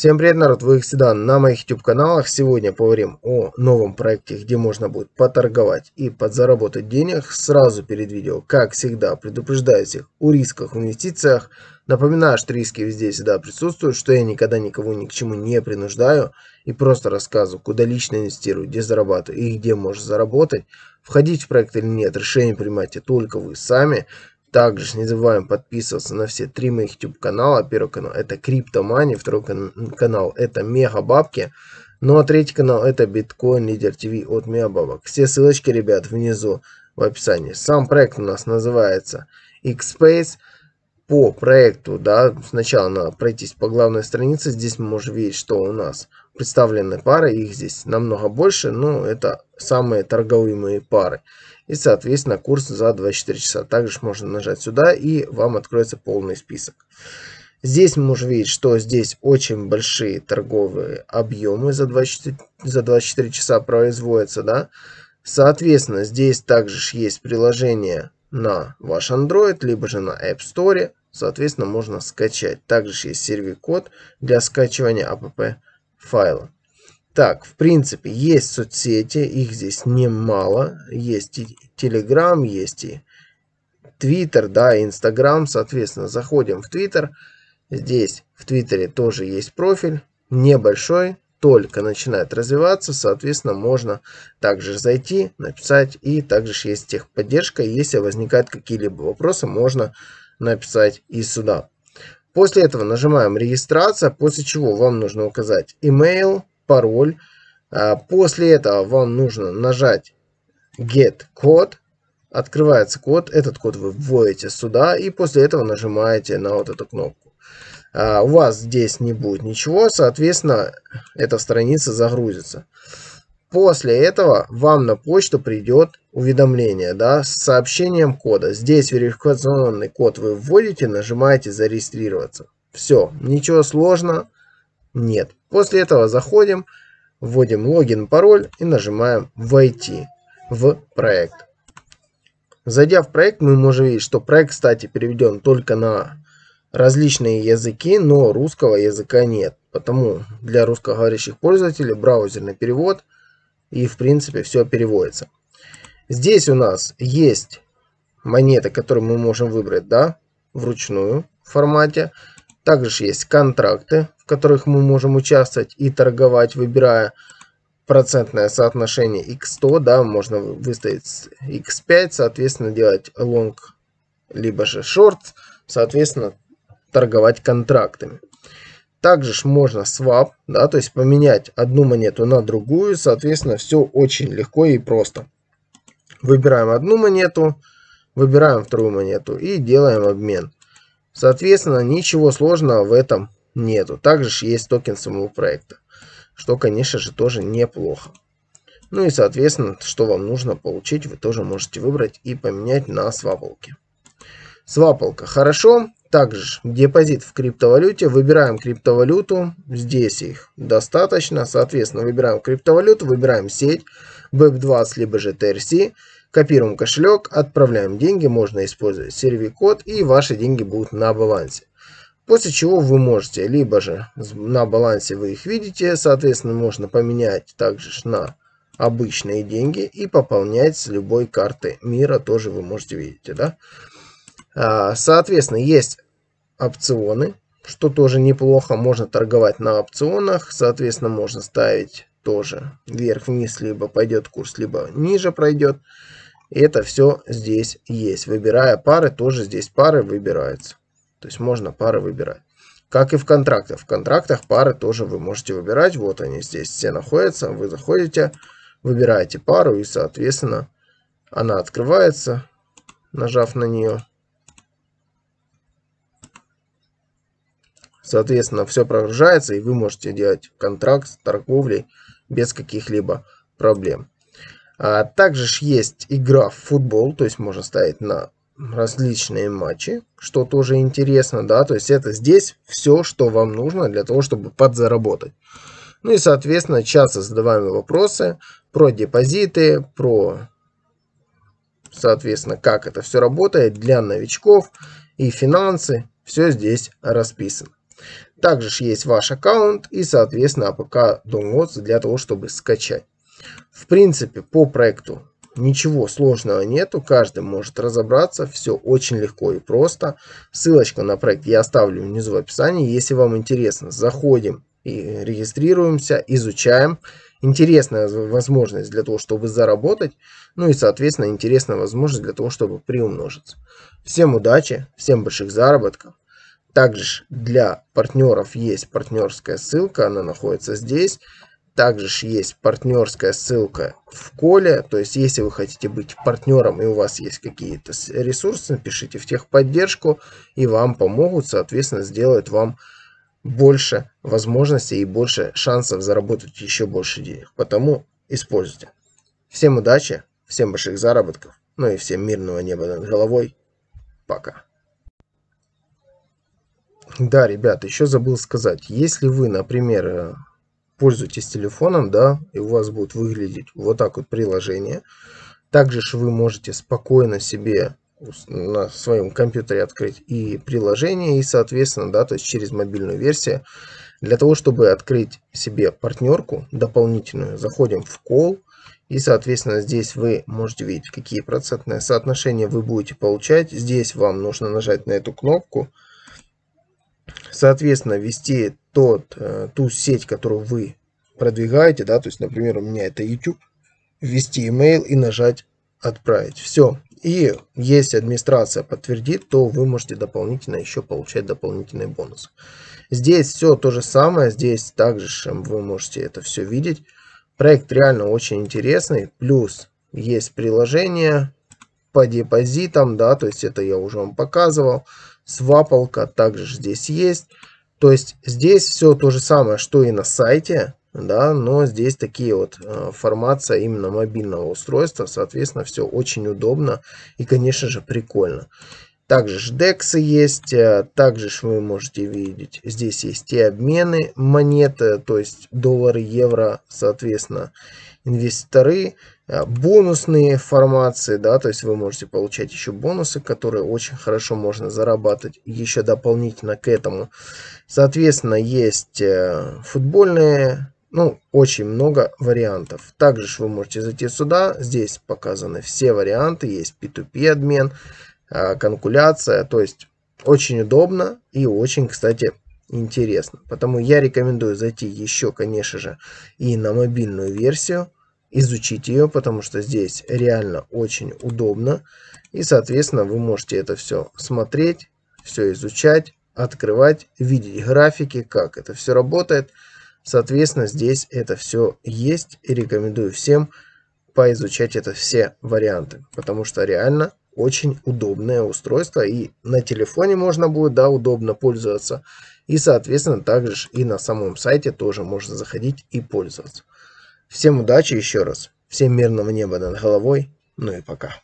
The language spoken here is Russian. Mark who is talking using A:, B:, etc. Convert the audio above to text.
A: Всем привет, народ! Вы всегда на моих YouTube каналах. Сегодня поговорим о новом проекте, где можно будет поторговать и подзаработать денег сразу перед видео. Как всегда, предупреждаю всех о рисках в инвестициях. Напоминаю, что риски везде всегда присутствуют, что я никогда никого ни к чему не принуждаю и просто рассказываю, куда лично инвестирую, где зарабатываю и где можно заработать. Входить в проект или нет, решение принимайте только вы сами. Также не забываем подписываться на все три моих YouTube канала. Первый канал это Криптомани, второй канал это Мега Бабки. Ну а третий канал это Биткоин Лидер ТВ от Мегабабок. Все ссылочки, ребят, внизу в описании. Сам проект у нас называется Xspace. По проекту, да, сначала надо пройтись по главной странице. Здесь мы можем видеть, что у нас представлены пары. Их здесь намного больше, но это самые торгуемые пары и, соответственно, курс за 24 часа. Также можно нажать сюда, и вам откроется полный список. Здесь мы можем видеть, что здесь очень большие торговые объемы за 24, за 24 часа производятся. Да? Соответственно, здесь также есть приложение на ваш Android, либо же на App Store. Соответственно, можно скачать. Также есть сервер-код для скачивания app файла. Так, в принципе, есть соцсети, их здесь немало. Есть и Telegram, есть и Twitter, да, Instagram. Соответственно, заходим в Twitter. Здесь в Твиттере тоже есть профиль, небольшой, только начинает развиваться, соответственно, можно также зайти, написать, и также есть техподдержка, если возникают какие-либо вопросы, можно написать и сюда. После этого нажимаем регистрация, после чего вам нужно указать email, пароль. А, после этого вам нужно нажать Get код. Открывается код. Этот код вы вводите сюда. И после этого нажимаете на вот эту кнопку. А, у вас здесь не будет ничего. Соответственно, эта страница загрузится. После этого вам на почту придет уведомление да, с сообщением кода. Здесь верификационный код вы вводите, нажимаете зарегистрироваться. Все, ничего сложного нет. После этого заходим, вводим логин, пароль и нажимаем «Войти» в проект. Зайдя в проект, мы можем видеть, что проект, кстати, переведен только на различные языки, но русского языка нет. Потому для русскоговорящих пользователей браузерный перевод и в принципе все переводится. Здесь у нас есть монеты, которые мы можем выбрать да, вручную формате. Также есть контракты, в которых мы можем участвовать и торговать, выбирая процентное соотношение x100, да, можно выставить x5, соответственно, делать long, либо же short, соответственно, торговать контрактами. Также ж можно swap, да, то есть поменять одну монету на другую, соответственно, все очень легко и просто. Выбираем одну монету, выбираем вторую монету и делаем обмен. Соответственно, ничего сложного в этом нету. Также есть токен самого проекта, что, конечно же, тоже неплохо. Ну и, соответственно, что вам нужно получить, вы тоже можете выбрать и поменять на свапалке. Свапалка хорошо. Также депозит в криптовалюте. Выбираем криптовалюту. Здесь их достаточно. Соответственно, выбираем криптовалюту, выбираем сеть, BEP20 либо же TRC. Копируем кошелек, отправляем деньги, можно использовать сервер-код и ваши деньги будут на балансе. После чего вы можете, либо же на балансе вы их видите, соответственно можно поменять также на обычные деньги и пополнять с любой карты мира, тоже вы можете видеть. Да? А, соответственно, есть опционы, что тоже неплохо, можно торговать на опционах, соответственно можно ставить тоже вверх-вниз, либо пойдет курс, либо ниже пройдет. Это все здесь есть. Выбирая пары, тоже здесь пары выбираются. То есть можно пары выбирать. Как и в контрактах. В контрактах пары тоже вы можете выбирать. Вот они здесь все находятся. Вы заходите, выбираете пару и, соответственно, она открывается, нажав на нее. Соответственно, все прогружается, и вы можете делать контракт с торговлей без каких-либо проблем. А также есть игра в футбол, то есть можно ставить на различные матчи, что тоже интересно, да, то есть это здесь все, что вам нужно для того, чтобы подзаработать. Ну и, соответственно, часто задаваемые вопросы про депозиты, про, соответственно, как это все работает для новичков и финансы, все здесь расписано. Также есть ваш аккаунт и, соответственно, APK Downloads для того, чтобы скачать. В принципе, по проекту ничего сложного нету, каждый может разобраться, все очень легко и просто. Ссылочку на проект я оставлю внизу в описании. Если вам интересно, заходим и регистрируемся, изучаем. Интересная возможность для того, чтобы заработать, ну и, соответственно, интересная возможность для того, чтобы приумножиться. Всем удачи, всем больших заработков. Также для партнеров есть партнерская ссылка, она находится здесь. Также есть партнерская ссылка в коле, то есть если вы хотите быть партнером и у вас есть какие-то ресурсы, напишите в техподдержку и вам помогут, соответственно, сделают вам больше возможностей и больше шансов заработать еще больше денег. Потому используйте. Всем удачи, всем больших заработков, ну и всем мирного неба над головой. Пока. Да, ребята, еще забыл сказать, если вы, например, э, пользуетесь телефоном, да, и у вас будет выглядеть вот так вот приложение, также вы можете спокойно себе на своем компьютере открыть и приложение, и, соответственно, да, то есть через мобильную версию. Для того, чтобы открыть себе партнерку дополнительную, заходим в call, и, соответственно, здесь вы можете видеть, какие процентные соотношения вы будете получать. Здесь вам нужно нажать на эту кнопку, соответственно, ввести тот, э, ту сеть, которую вы продвигаете, да, то есть, например, у меня это YouTube, ввести email и нажать отправить. Все. И если администрация подтвердит, то вы можете дополнительно еще получать дополнительный бонус. Здесь все то же самое. Здесь также вы можете это все видеть. Проект реально очень интересный. Плюс есть приложение по депозитам, да, то есть это я уже вам показывал. Свапалка также здесь есть. То есть здесь все то же самое, что и на сайте да, но здесь такие вот э, формация именно мобильного устройства, соответственно, все очень удобно и, конечно же, прикольно. Также DEX есть, э, также вы можете видеть, здесь есть и обмены монеты, то есть доллары, евро, соответственно, инвесторы, э, бонусные формации, да, то есть вы можете получать еще бонусы, которые очень хорошо можно зарабатывать еще дополнительно к этому. Соответственно, есть футбольные ну, очень много вариантов. Также вы можете зайти сюда. Здесь показаны все варианты. Есть P2P обмен, а, конкуляция. То есть очень удобно и очень, кстати, интересно. Потому я рекомендую зайти еще, конечно же, и на мобильную версию. Изучить ее, потому что здесь реально очень удобно. И, соответственно, вы можете это все смотреть, все изучать, открывать, видеть графики, как это все работает. Соответственно, здесь это все есть и рекомендую всем поизучать это все варианты, потому что реально очень удобное устройство и на телефоне можно будет, да, удобно пользоваться. И, соответственно, также и на самом сайте тоже можно заходить и пользоваться. Всем удачи еще раз. Всем мирного неба над головой. Ну и пока.